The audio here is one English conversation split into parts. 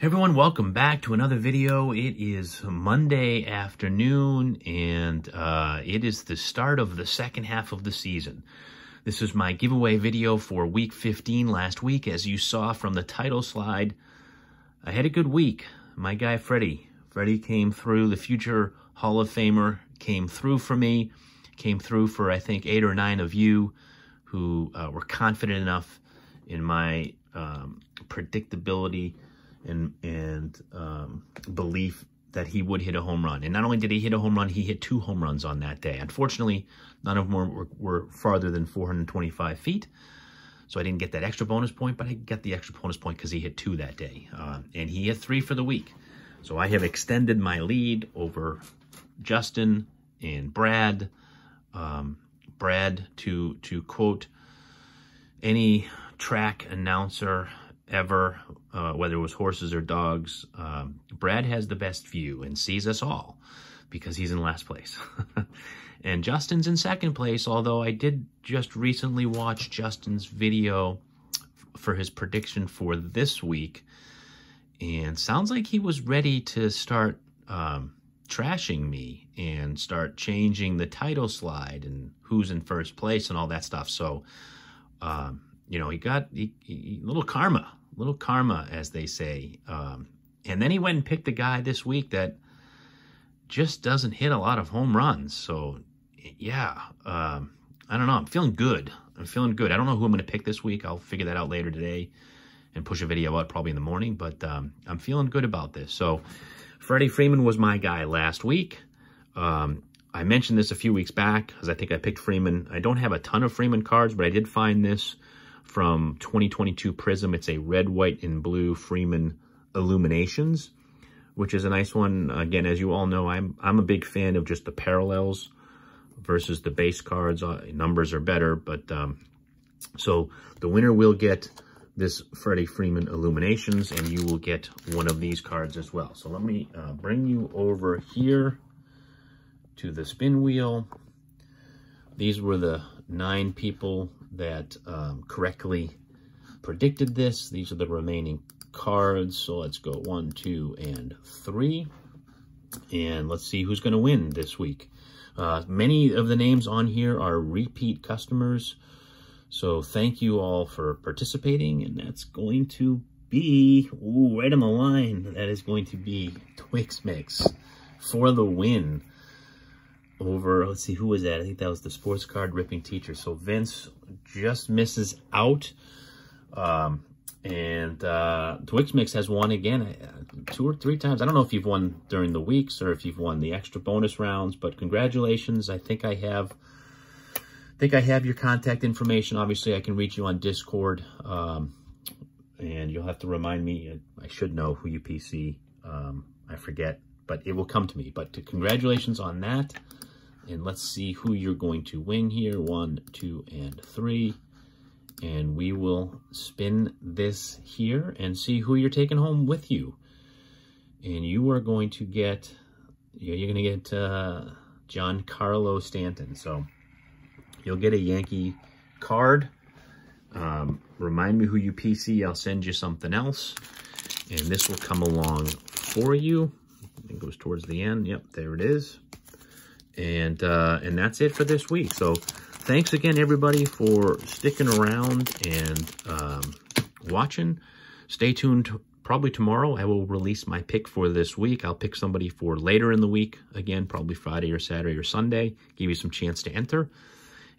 Everyone, welcome back to another video. It is Monday afternoon, and uh, it is the start of the second half of the season. This is my giveaway video for week 15 last week. As you saw from the title slide, I had a good week. My guy, Freddie. Freddie came through. The future Hall of Famer came through for me. Came through for, I think, eight or nine of you who uh, were confident enough in my um, predictability and and um, belief that he would hit a home run. And not only did he hit a home run, he hit two home runs on that day. Unfortunately, none of them were, were, farther than 425 feet. So I didn't get that extra bonus point, but I got the extra bonus point because he hit two that day. Uh, and he hit three for the week. So I have extended my lead over Justin and Brad. Um, Brad, to, to quote any track announcer ever, uh, whether it was horses or dogs, um, Brad has the best view and sees us all because he's in last place. and Justin's in second place, although I did just recently watch Justin's video for his prediction for this week. And sounds like he was ready to start um, trashing me and start changing the title slide and who's in first place and all that stuff. So, um, you know, he got he, little karma little karma, as they say. Um, and then he went and picked a guy this week that just doesn't hit a lot of home runs. So, yeah, um, I don't know. I'm feeling good. I'm feeling good. I don't know who I'm going to pick this week. I'll figure that out later today and push a video out probably in the morning. But um, I'm feeling good about this. So, Freddie Freeman was my guy last week. Um, I mentioned this a few weeks back because I think I picked Freeman. I don't have a ton of Freeman cards, but I did find this from 2022 Prizm. It's a red, white, and blue Freeman Illuminations, which is a nice one. Again, as you all know, I'm, I'm a big fan of just the parallels versus the base cards. Uh, numbers are better, but um, so the winner will get this Freddie Freeman Illuminations, and you will get one of these cards as well. So let me uh, bring you over here to the spin wheel. These were the nine people that um, correctly predicted this. These are the remaining cards. So let's go one, two, and three. And let's see who's going to win this week. Uh, many of the names on here are repeat customers. So thank you all for participating. And that's going to be, ooh, right on the line, that is going to be Twix Mix for the win over, let's see, who was that? I think that was the sports card ripping teacher. So Vince just misses out. Um, and uh, Twix Mix has won again uh, two or three times. I don't know if you've won during the weeks or if you've won the extra bonus rounds, but congratulations. I think I have think I have your contact information. Obviously, I can reach you on Discord. Um, and you'll have to remind me. I should know who you PC. Um, I forget, but it will come to me. But to, congratulations on that. And let's see who you're going to win here. One, two, and three. And we will spin this here and see who you're taking home with you. And you are going to get, you're going to get uh, Carlo Stanton. So you'll get a Yankee card. Um, remind me who you PC. I'll send you something else. And this will come along for you. It goes towards the end. Yep, there it is. And, uh, and that's it for this week. So thanks again, everybody, for sticking around and um, watching. Stay tuned. Probably tomorrow, I will release my pick for this week. I'll pick somebody for later in the week. Again, probably Friday or Saturday or Sunday. Give you some chance to enter.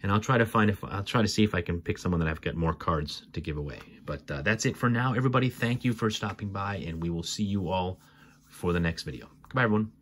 And I'll try to find if I'll try to see if I can pick someone that I've got more cards to give away. But uh, that's it for now, everybody. Thank you for stopping by, and we will see you all for the next video. Goodbye, everyone.